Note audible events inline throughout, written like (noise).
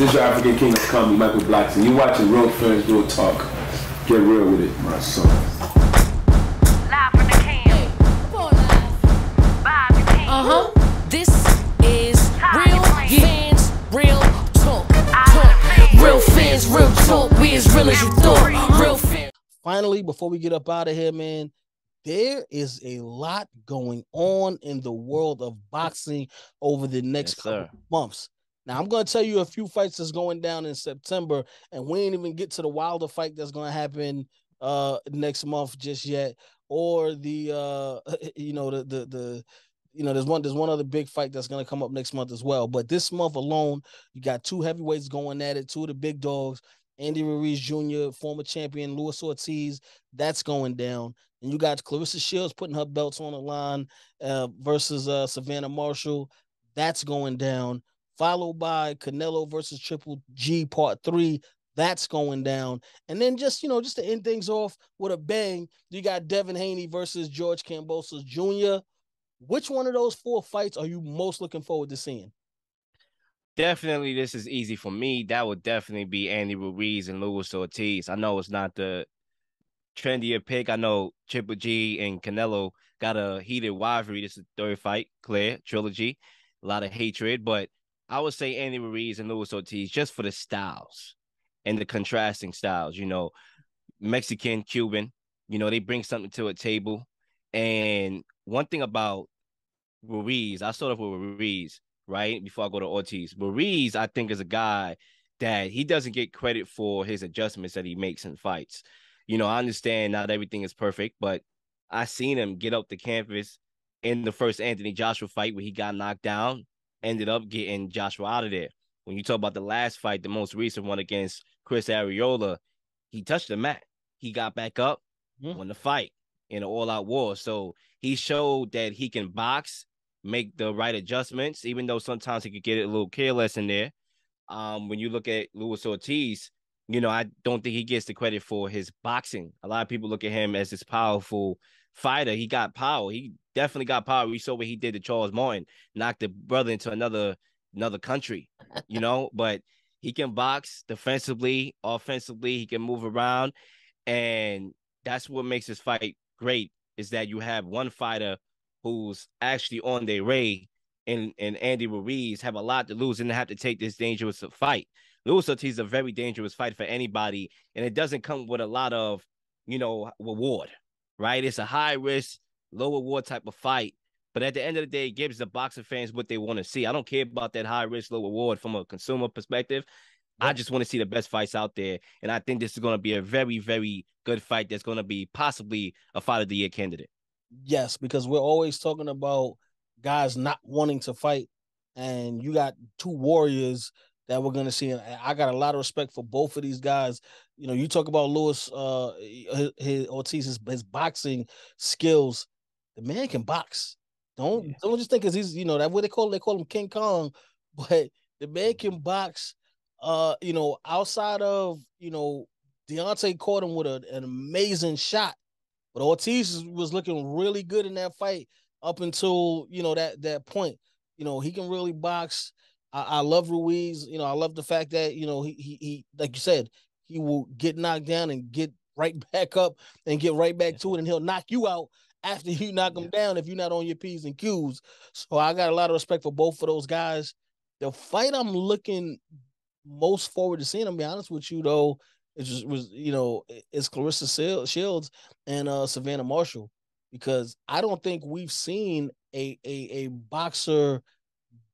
This is your African King of Comedy, Michael Blackson. You watching Real Friends, Real Talk. Get real with it, my son. Live from the can. Uh huh. This is real fans, real talk. talk. Real fans, real talk. We as real as you thought. Real fans. finally, before we get up out of here, man, there is a lot going on in the world of boxing over the next Yes, couple months. Now, I'm going to tell you a few fights that's going down in September, and we ain't even get to the Wilder fight that's going to happen uh next month just yet, or the uh (laughs) you know the the the you know there's one there's one other big fight that's going to come up next month as well. But this month alone, you got two heavyweights going at it, two of the big dogs. Andy Ruiz Jr., former champion Luis Ortiz, that's going down. And you got Claressa Shields putting her belts on the line uh, versus uh, Savannah Marshall. That's going down. Followed by Canelo versus Triple G Part Three. That's going down. And then just, you know, just to end things off with a bang, you got Devin Haney versus George Kambosos Jr. Which one of those four fights are you most looking forward to seeing? Definitely, this is easy for me. That would definitely be Andy Ruiz and Luis Ortiz. I know it's not the trendier pick. I know Triple G and Canelo got a heated rivalry. This is the third fight, clear trilogy, a lot of hatred. But I would say Andy Ruiz and Luis Ortiz just for the styles and the contrasting styles. You know, Mexican, Cuban. You know, they bring something to a table. And one thing about Ruiz, I start off with Ruiz, right? Before I go to Ortiz. Ruiz, I think, is a guy that he doesn't get credit for his adjustments that he makes in fights. You know, I understand not everything is perfect, but I seen him get up the canvas in the first Anthony Joshua fight where he got knocked down, ended up getting Joshua out of there. When you talk about the last fight, the most recent one against Chris Arreola, he touched the mat. He got back up, Mhm. won the fight in an all-out war. So he showed that he can box, make the right adjustments, even though sometimes he could get it a little careless in there. Um, when you look at Luis Ortiz, you know, I don't think he gets the credit for his boxing. A lot of people look at him as this powerful fighter. He got power. He definitely got power. We saw what he did to Charles Martin, knocked the brother into another another country, you (laughs) know, but he can box defensively, offensively, he can move around. And that's what makes this fight great is that you have one fighter who's actually on their way and, and Andy Ruiz have a lot to lose and have to take this dangerous fight. Luis Ortiz is a very dangerous fight for anybody, and it doesn't come with a lot of, you know, reward, right? It's a high risk, low reward type of fight. But at the end of the day, it gives the boxing fans what they want to see. I don't care about that high risk, low reward from a consumer perspective. I just want to see the best fights out there. And I think this is going to be a very, very good fight that's going to be possibly a fight of the year candidate. Yes, because we're always talking about guys not wanting to fight, and you got two warriors that we're gonna see. And I got a lot of respect for both of these guys. You know, you talk about Lewis, uh, his, his Ortiz's his boxing skills. The man can box. Don't Yeah. don't just think because he's you know that what they call they call him King Kong, (laughs) but the man can box. Uh, you know, outside of you know Deontay caught him with a, an amazing shot, but Ortiz was looking really good in that fight up until you know that that point. You know, he can really box. I, I love Ruiz. You know, I love the fact that you know he, he he like you said he will get knocked down and get right (laughs) back up and get right back to it, and he'll knock you out after you knock them down if you're not on your p's and q's. So I got a lot of respect for both of those guys. The fight I'm looking most forward to seeing. I'll be honest with you though. It just was you know it's Claressa Shields and uh Savannah Marshall because I don't think we've seen a a, a boxer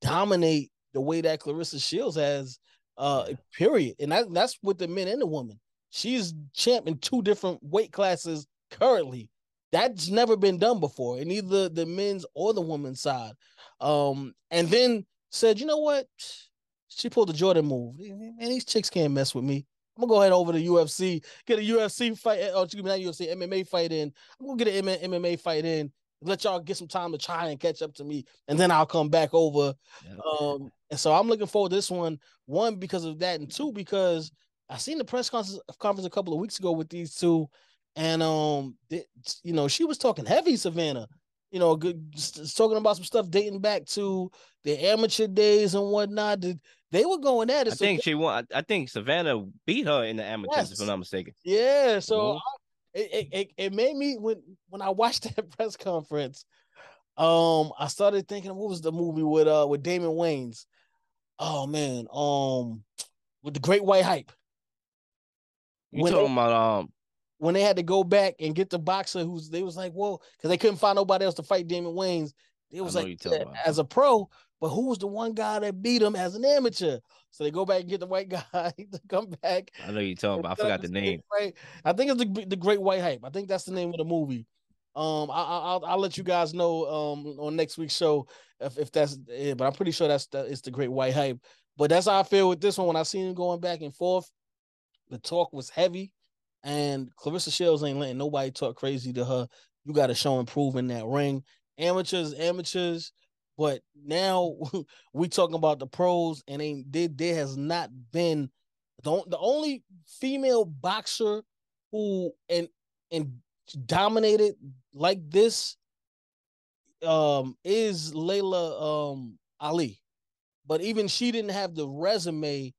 dominate the way that Claressa Shields has. Uh, period, and that, that's with the men and the women. She's champ in two different weight classes currently. That's never been done before in either the men's or the women's side. Um, and then said, you know what? She pulled the Jordan move. Man, these chicks can't mess with me. I'm gonna go ahead over to UFC, get a UFC fight, or excuse me, not UFC, MMA fight in. I'm gonna get an MMA fight in. Let y'all get some time to try and catch up to me, and then I'll come back over. Yeah. Um, and so I'm looking forward to this one. One because of that, and two because I seen the press conference, conference a couple of weeks ago with these two, and um, you know, she was talking heavy, Savannah. You know, good talking about some stuff dating back to the amateur days and whatnot. They were going at it. I so think she won. I think Savannah beat her in the amateurs, if I'm not mistaken. Yeah, so Mhm. I- it, it it made me when when I watched (laughs) that press conference, um, I started thinking, what was the movie with uh with Damon Wayans? Oh man, um, with the Great White Hype You When talking about um? When they had to go back and get the boxer who's they was like, whoa, because they couldn't find nobody else to fight Damon Wayans. It was like as a pro, but who was the one guy that beat him as an amateur? So they go back and get the white (laughs) guy to come back I know you talking about. I forgot the name. Right. I think it's the the Great White Hype. I think that's the name of the movie. Um, I, I, I'll I'll let you guys know um on next week's show if, if that's it, but I'm pretty sure that's that it's the Great White Hype. But that's how I feel with this one. When I seen him going back and forth, the talk was heavy, and Claressa Shields ain't letting nobody talk crazy to her. You got to show and prove in that ring. Amateurs, amateurs. But now (laughs) we talking about the pros, and ain't there, there has not been the, the only female boxer who and and dominated like this um is Laila um Ali. But even she didn't have the resume,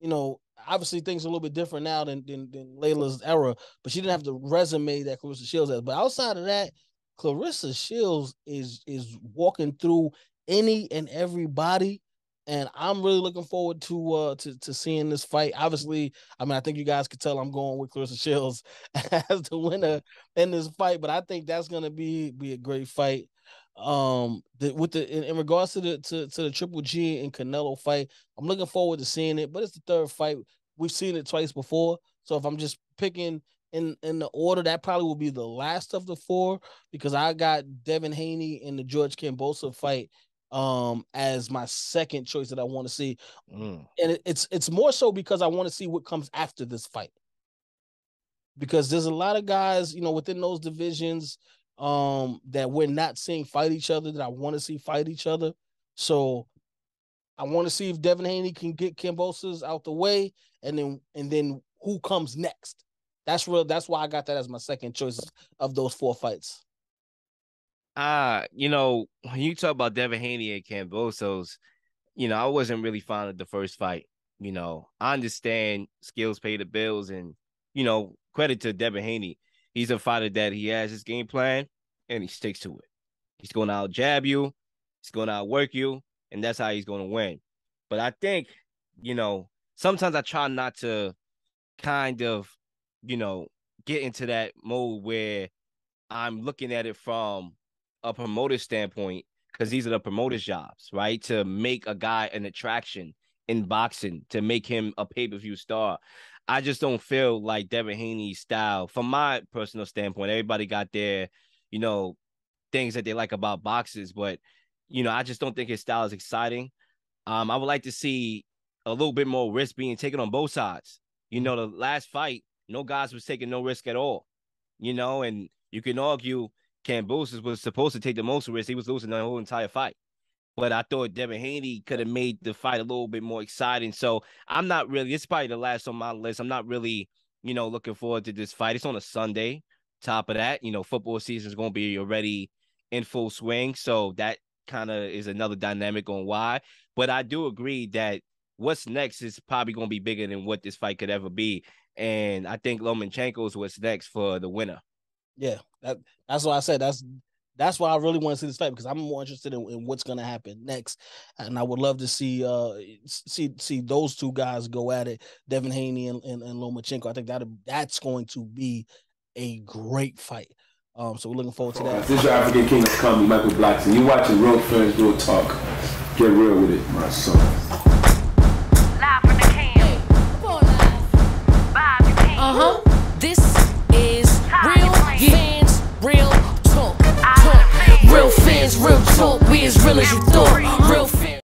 you know, obviously things are a little bit different now than than, than Laila's era, but she didn't have the resume that Claressa Shields has. But outside of that, Claressa Shields is is walking through any and everybody. And I'm really looking forward to uh to, to seeing this fight. Obviously, I mean, I think you guys could tell I'm going with Claressa Shields (laughs) as the winner in this fight, but I think that's gonna be be a great fight. Um, the, with the in, in regards to the to, to the Triple G and Canelo fight, I'm looking forward to seeing it. But it's the third fight. We've seen it twice before, so if I'm just picking in in the order, that probably will be the last of the four because I got Devin Haney in the George Kambosos fight um as my second choice that I want to see Mm. and it, it's it's more so because I want to see what comes after this fight. Because there's a lot of guys, you know, within those divisions um that we're not seeing fight each other that I want to see fight each other. So I want to see if Devin Haney can get Kambosos out the way and then and then who comes next. That's real that's why I got that as my second choice of those four fights. Ah, you know, when you talk about Devin Haney and Kambosos, you know, I wasn't really fond of the first fight. You know, I understand skills pay the bills, and you know, credit to Devin Haney. He's a fighter that he has his game plan and he sticks to it. He's going to out jab you, he's going to outwork you, and that's how he's going to win. But I think, you know, sometimes I try not to kind of, you know, get into that mode where I'm looking at it from a promoter standpoint because these are the promoter's jobs, right? To make a guy an attraction in boxing, to make him a pay per view star. I just don't feel like Devin Haney's style, from my personal standpoint. Everybody got their, you know, things that they like about boxes, but you know, I just don't think his style is exciting. Um, I would like to see a little bit more risk being taken on both sides. You know, the last fight, no guys was taking no risk at all. You know, and you can argue Kambosos was supposed to take the most risk. He was losing the whole entire fight. But I thought Devin Haney could have made the fight a little bit more exciting. So I'm not really, it's probably the last on my list. I'm not really, you know, looking forward to this fight. It's on a Sunday. Top of that, you know, football season is going to be already in full swing. So that kind of is another dynamic on why. But I do agree that what's next is probably going to be bigger than what this fight could ever be. And I think Lomachenko is what's next for the winner. Yeah, that, that's why I said that's that's why I really want to see this fight because I'm more interested in, in what's gonna happen next, and I would love to see uh see see those two guys go at it, Devin Haney and, and, and Lomachenko. I think that that's going to be a great fight. Um, so we're looking forward to that. This is your African King of Comedy, Michael Blackson. You watching Real Friends, Real Talk. Get real with it, my son. Live from the camp. Bob, you can't. Uh huh. This talk, we as real as you thought. Real